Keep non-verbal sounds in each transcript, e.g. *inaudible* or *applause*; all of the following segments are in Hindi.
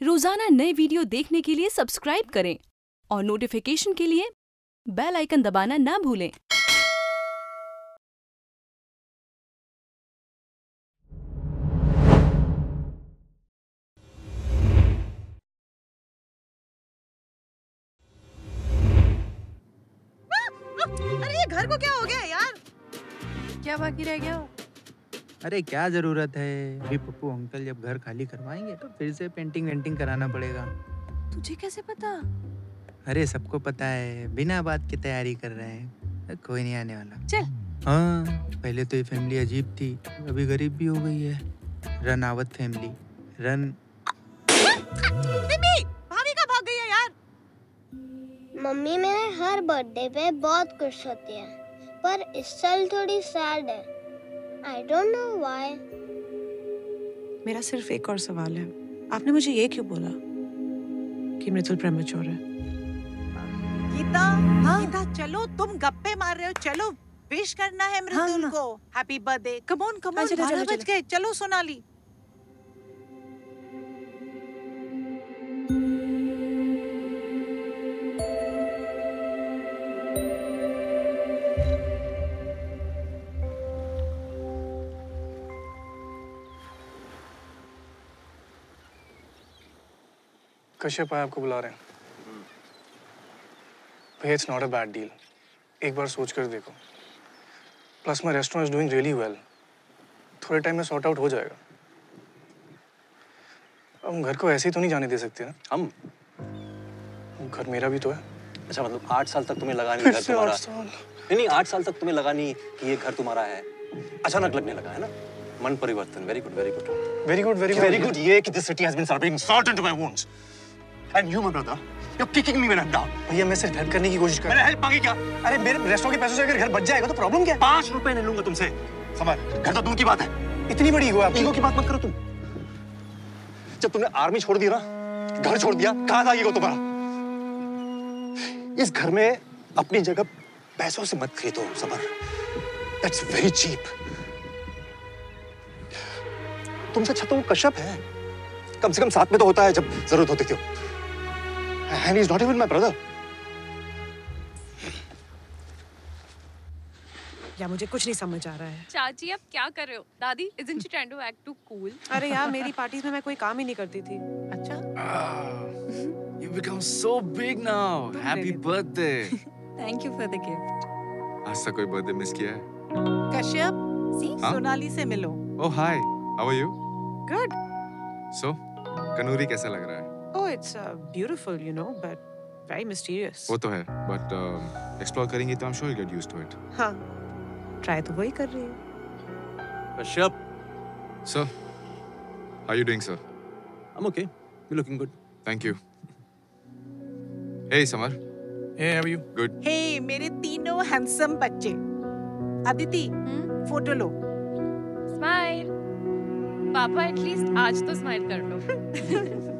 रोज़ाना नए वीडियो देखने के लिए सब्सक्राइब करें और नोटिफिकेशन के लिए बेल आइकन दबाना ना भूलें। अरे ये घर को क्या हो गया यार? क्या बाकी रह गया? अरे क्या ज़रूरत है? अभी पप्पू अंकल जब घर खाली करवाएँगे तो फिर से पेंटिंग वेंटिंग कराना पड़ेगा। तुझे कैसे पता? अरे सबको पता है बिना बात की तैयारी कर रहे हैं। कोई नहीं आने वाला। चल। हाँ पहले तो ये फैमिली अजीब थी अभी गरीब भी हो गई है। रन आवत फैमिली रन भाभी का भाग गई है यार? मम्मी मेरे हर बर्थडे पे बहुत खुश होती है पर इस साल थोड़ी सैड है। आई डोंट नो व्हाई मेरा सिर्फ़ एक और सवाल है। आपने मुझे ये क्यों बोला कि मृतुल प्रेमेच्योर है? गीता हाँ? गीता चलो तुम गप्पे मार रहे हो। चलो विश करना है मृतुल हाँ। को। Happy birthday come on come हाँ, ऑन चलो, चलो, 12 बज गए। चलो सोनाली। कश्यप भाई आपको बुला रहे हैं। भैया it's not a bad deal एक बार सोच कर देखो। Plus my restaurant is doing really well थोड़े टाइम में सॉर्ट आउट हो जाएगा। हम घर को ऐसे ही तो नहीं जाने दे सकते ना? हम? घर मेरा भी तो है। अच्छा मतलब आठ साल तक तुम्हें लगा नहीं घर तुम्हारा। नहीं नहीं आठ साल तक तुम्हें लगा नहीं कि ये घर तुम्हारा है। अचानक लगने लगा है ना? मन परिवर्तन very good very good very good very very good ये कि this city has been serving salt into my wounds and my brother you are kicking me when I down भैया मैं सिर्फ़ हेल्प करने की कोशिश कर मैंने रहा हेल्प मांगी क्या? अरे मेरे रेस्टोरेंट के पैसों से अगर घर बच जाएगा तो प्रॉब्लम क्या? है पाँच रुपए नहीं लूँगा तुमसे। समझ घर तो दूर की बात है। इतनी बड़ी ईगो है ईगो की बात मत करो तुम। जब तुमने आर्मी छोड़ दी ना घर छोड़ दिया कहाँ था ईगो तुम्हारा? इस घर में अपनी जगह पैसों से मत खरीदो समर दैट्स वेरी चीप तुमसे अच्छा तो वो कश्यप है। कम से कम साथ में तो होता है जब ज़रूरत होती थी। And is not even my brother या मुझे कुछ नहीं समझ आ रहा है चाची अब क्या कर रहे हो दादी isn't she trying to act too cool अरे यार मेरी पार्टीज़ में मैं कोई काम ही नहीं करती थी अच्छा You become so big now. तुम Happy ले लेते। birthday. thank you for the gift आज तक कोई बर्थडे मिस किया है? कश्यप सी हाँ? सोनाली से मिलो Oh hi. How are you? Good so Kanuri कैसा लग रहा है? ओह it's beautiful you know but very mysterious वो तो है, but एक्सप्लोर करेंगे तो I'm sure you'll get used to it. हाँ ट्राई तो वही कर रही हूँ Kashyap So, how are you doing, sir? I'm okay you looking good Thank you. Hey, Samar. Hey, how are you? Good. Hey मेरे तीनों हैंडसम बच्चे अदिति हम्म? फ़ोटो लो स्माइल पापा एटलीस्ट आज तो स्माइल कर लो *laughs*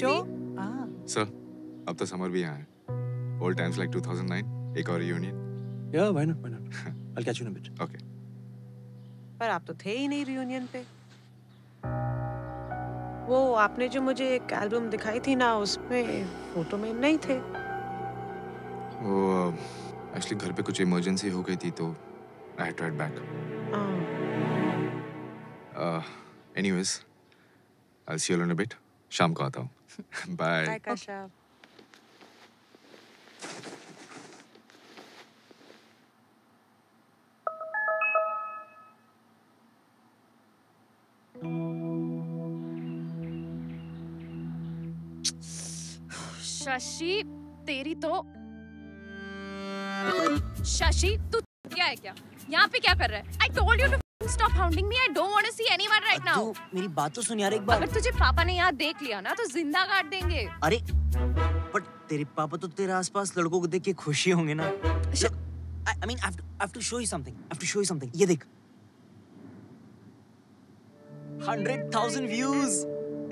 शो हाँ Sir, अब तो समर भी यहाँ है. Old times like 2009. एक और reunion. या why not why not I will catch you in a bit Okay. पर आप तो थे ही नहीं रियूनियन पे वो आपने जो मुझे एक एल्बम दिखाई थी ना उसमें फ़ोटो में नहीं थे वो एक्चुअली घर पे कुछ इमरजेंसी हो गई थी तो I had to head back. Uh, anyways, I'll see you in a bit. शाम को आता हूँ. *laughs* Bye. बाय कश्यप शशि तेरी तो शशि तू क्या है क्या? यहाँ पे क्या कर रहा है? I told you to stop hounding me I don't want to see anyone right now तू मेरी बात तो सुन यार एक बार। अगर तुझे पापा ने यहाँ देख लिया ना तो ज़िंदा काट देंगे। अरे बट तेरे पापा तो तेरे आसपास लड़कों को देख के खुशी होंगे ना। I mean I have to show you something I have to show you something ये देख। 100,000 views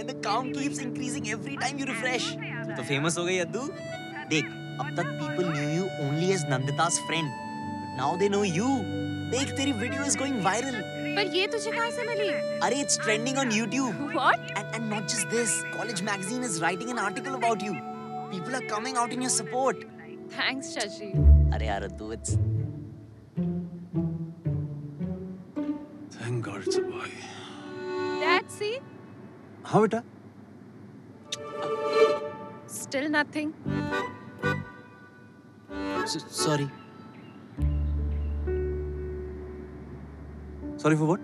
and the count keeps increasing every time you refresh. तो फ़ेमस हो गई अद्दू। देख अब तक people knew you only as Nandita's friend now they know you. देख तेरी वीडियो इज़ गोइंग वायरल पर ये तुझे कहाँ से मिली अरे it's trending on YouTube. What? And and not just this. College magazine is writing an article about you. People are coming out in your support. Thanks, Shashi. अरे यार तू it's Thank God it's a boy. Dad, see? हाँ बेटा Still nothing. S- sorry. For what?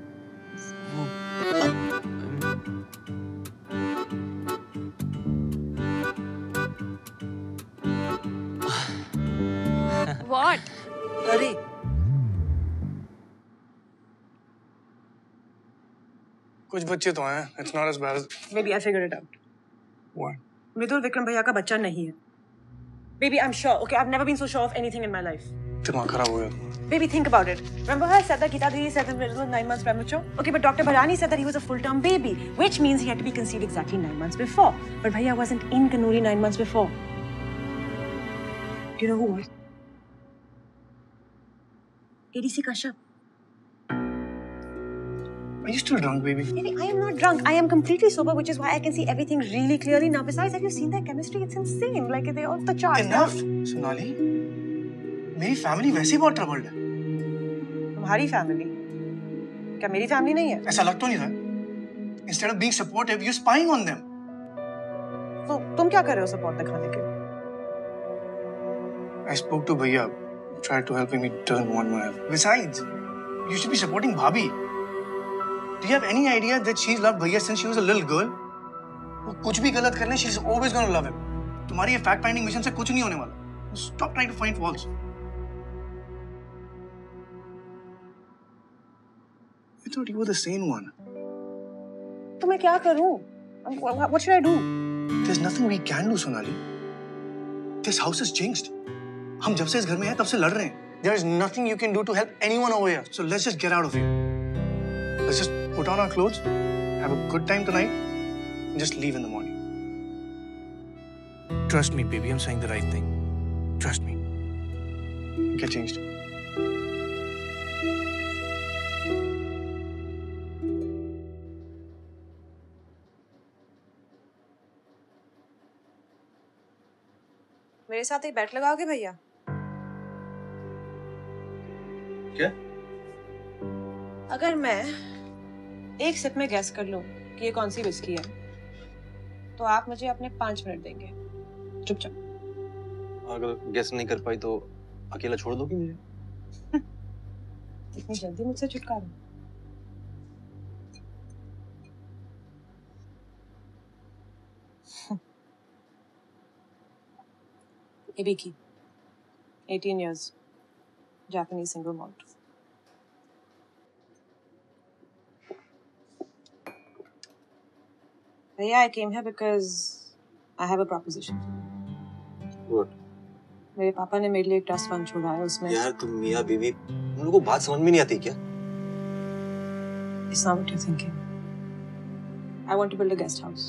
What? अरे कुछ बच्चे तो हैं it's not as bad as Maybe I figured it out. What Mridul Vikram भैया का बच्चा नहीं है Baby, I'm sure. Okay, I've never been so sure of anything in my life. दिमाग खराब हो गया तुम्हारा Baby, think about it. Remember her said that Gita Didi said that was nine months premature? Okay, but Dr. Bharani said that he was a full-term baby, which means he had to be conceived exactly nine months before. But Bhaiya wasn't in Kanuri nine months before. Do you know who was? ADC Kashyap. Are you still drunk, baby? Baby, I am not drunk. I am completely sober, which is why I can see everything really clearly now. Besides, have you seen their chemistry? It's insane. Like, they're off the charts. Enough, Sonali. मेरी फैमिली वैसे ही बहुत ट्रबल्ड है तुम्हारी फैमिली क्या मेरी फैमिली नहीं है ऐसा लग तो नहीं रहा instead of being supportive you spying on them तो तुम क्या कर रहे हो सपोर्ट दिखाने के I spoke to Bhaiya, tried to help him. He doesn't want my help. Besides, you should be supporting Bhabhi. Do you have any idea that she's loved Bhaiya since she was a little girl? वो कुछ भी गलत कर ले, she's always gonna love him. तुम्हारी ये fact finding mission से कुछ नहीं होने वाला. Stop trying to find faults. thought you were the sane one. तो मैं क्या करूं Wha- What should I do? There's nothing we can do, Sonali. This house is jinxed. हम जब से इस घर में हैं तब से लड़ रहे हैं. There is nothing you can do to help anyone over here. So let's just get out of here. Let's just put on our clothes, have a good time tonight, and just leave in the morning. Trust me, baby. I'm saying the right thing. Trust me. Get changed. मेरे साथ एक बैट लगाओगे भैया? क्या? अगर मैं एक सिप में गैस कर लूँ कि ये कौन सी विस्की है तो आप मुझे अपने पाँच मिनट देंगे। चुपचाप। अगर गैस नहीं कर पाई तो अकेला छोड़ दोगी मुझे? *laughs* इतनी जल्दी मुझसे छुटकारा? Ibiki, 18 years, Japanese single malt. But yeah, I came here because I have a proposition. What? मेरे पापा ने मेरे लिए एक ट्रस्ट फंड छोड़ा है उसमें यार तुम मियाँ बीवी उन लोगों को बात समझ में नहीं आती क्या It's not what you're thinking. I want to build a guest house.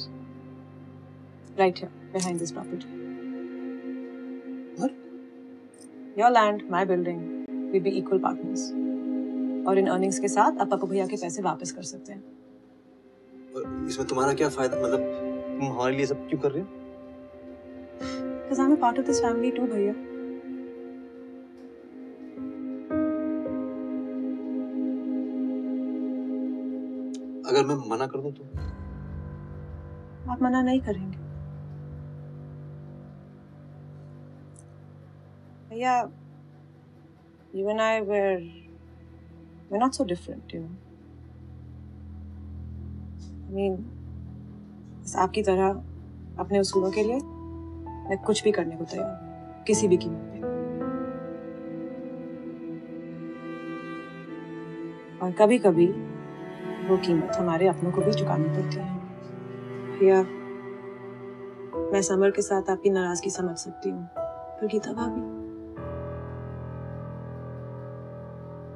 Right here, behind this property. Your land, my building. We be equal partners. और इन earnings के साथ आप पप्पू भैया के पैसे वापस कर सकते हैं और इसमें तुम्हारा क्या फ़ायदा मतलब तुम हमारे लिए सब क्यों कर रहे हो Because I'm a part of this family too, भैया. अगर मैं मना कर दूँ तो आप मना नहीं करेंगे भैया you and I were we're not so different, you know. I mean, आपकी तरह अपने उसूलों के लिए मैं कुछ भी करने को तैयार हूँ किसी भी कीमत पे। और कभी कभी वो कीमत हमारे अपनों को भी चुकानी पड़ती है। भैया मैं समर के साथ आपकी नाराज़गी समझ सकती हूँ पर गीता भाभी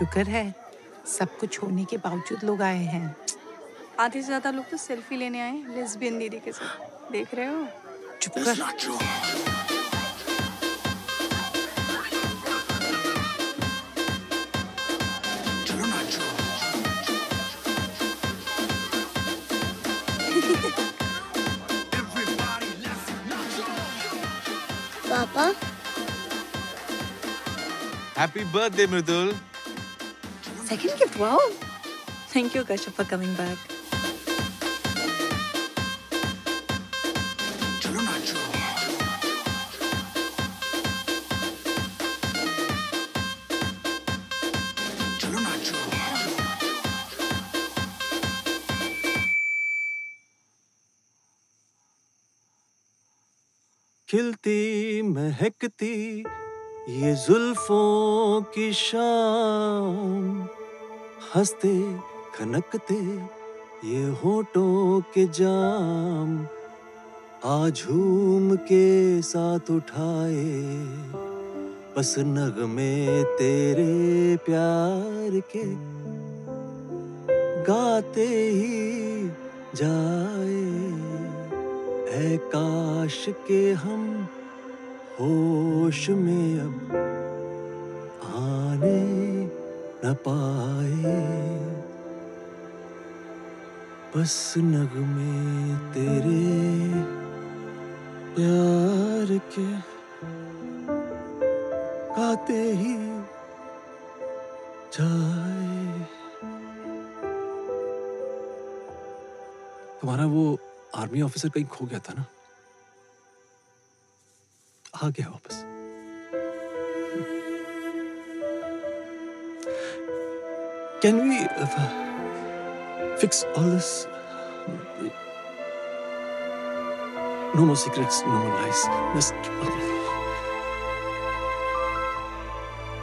शुक्र है सब कुछ होने के बावजूद लोग आए हैं। आधे से ज़्यादा लोग तो सेल्फी लेने आए लेस्बियन दीदी के साथ। देख रहे हो? चुप कर। पापा? Happy birthday Mridul. Second gift, wow. Thank you, Kashyap, for coming back. खिलती महकती ये जुल्फों की शाम, हँसते, खनकते, ये होठों के जाम आ झूम के साथ उठाए, बस नगमे तेरे प्यार के, गाते ही जाए, ऐ काश के हम होश में अब आने न पाए। बस नगमे तेरे प्यार के गाते ही जाए। तुम्हारा वो आर्मी ऑफिसर कहीं खो गया था ना? I'll. Can we uh, fix all this? No more secrets, no more lies. Just.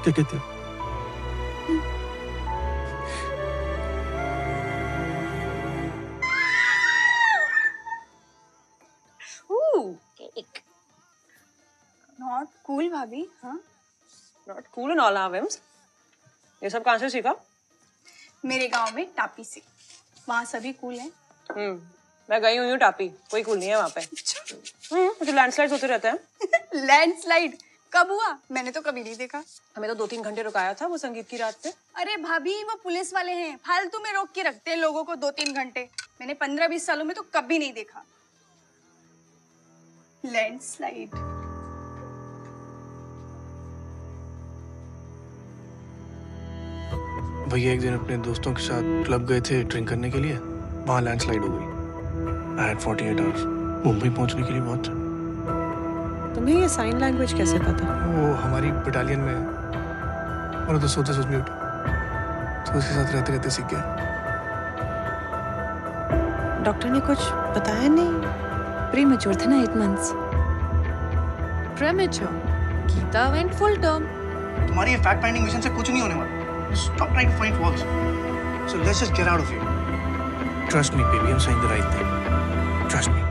Kakatya. Cool in all our whims. ये सब कहाँ से सीखा मेरे गाँव में टापी से। वहाँ सभी कूल हैं। हम्म मैं गई हुई हूँ टापी। कोई कूल नहीं है वहाँ पे। हम्म मुझे लैंडस्लाइड होते रहते हैं। *laughs* लैंडस्लाइड कब हुआ? मैंने तो कभी नहीं देखा। हमें तो दो तीन घंटे रुकाया था वो संगीत की रात पे। अरे भाभी वो पुलिस वाले हैं। फालतू में रोक के रखते हैं लोगों को दो तीन घंटे। मैंने पंद्रह बीस सालों में तो कभी नहीं देखा। लैंडस्लाइड भैया एक दिन अपने दोस्तों के साथ क्लब गए थे ड्रिंक करने के लिए। वहाँ लैंडस्लाइड हो गई। आई हैड 48 आवर्स मुंबई पहुँचने के लिए बहुत तुम्हें ये साइन लैंग्वेज कैसे पता? वो हमारी बटालियन में मैंने तो सोचा सोच म्यूट तो उसके साथ रहते रहते सीख गया। डॉक्टर ने कुछ बताया नहीं? प्रीमेच्योर था ना eight months Premature. Geeta went full term. तुम्हारी ये फैक्ट फाइंडिंग मिशन से कुछ नहीं होने वाला। Stop trying to find faults. So let's just get out of here. Trust me, baby. I'm saying the right thing. Trust me.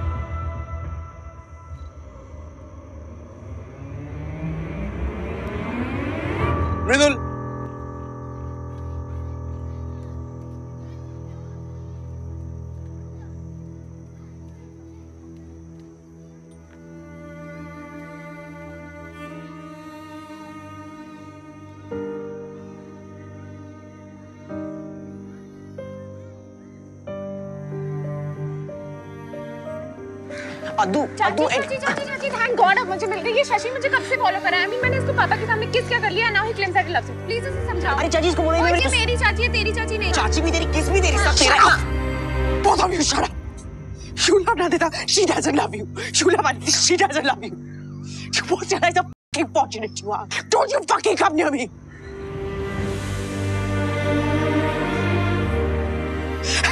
अद्दू चाची चाची चाची चाची थैंक गॉड अब मुझे मिल गई ये शशि मुझे कब से फॉलो कर रहा है आई मीन मैंने इसको पापा के सामने किस क्या कर लिया now he claims that he loves you please इसे समझाओ अरे चाची, इसको बोलो, ये मेरी ये मेरी चाची है तेरी चाची नहीं चाची भी तेरी किस भी तेरी सब तेरा both of you shut up you love Nandita she doesn't love you you love Aditi she doesn't love you you both realize how fucking fortunate you are don't you fucking come near me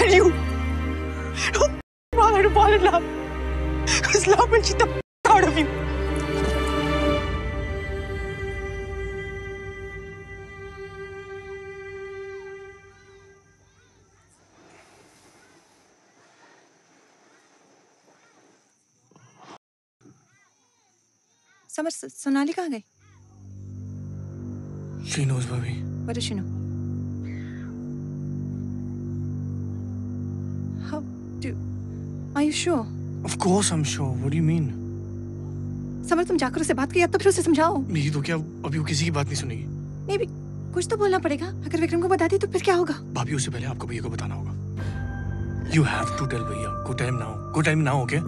and you don't bother to fall in love just love and she's the out of you. Samar Sonali कहाँ गई She knows, Bobby. What does she know? How do... Are you sure? Of course I'm sure. What do you mean? Samar तुम जाकर उससे बात की या तो फिर उसे समझाओ। मेरी तो क्या अभी वो किसी की बात नहीं सुनेगी। नहीं भी कुछ तो बोलना पड़ेगा। अगर विक्रम को बता दी तो फिर क्या होगा? भाभी उसे पहले आपको भैया को बताना होगा। यू हैव टू टेल भैया। Go time now go time now okay